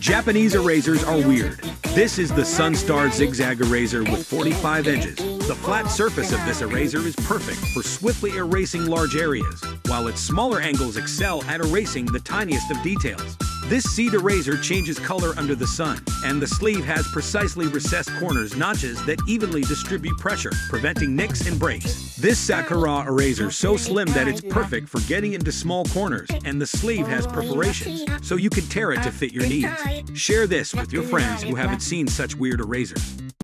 Japanese erasers are weird. This is the Sun-Star Zigzag Eraser with 45 edges. The flat surface of this eraser is perfect for swiftly erasing large areas, while its smaller angles excel at erasing the tiniest of details. This seed eraser changes color under the sun, and the sleeve has precisely recessed corners notches that evenly distribute pressure, preventing nicks and breaks. This Sakura eraser so slim that it's perfect for getting into small corners, and the sleeve has perforations, so you can tear it to fit your needs. Share this with your friends who haven't seen such weird erasers.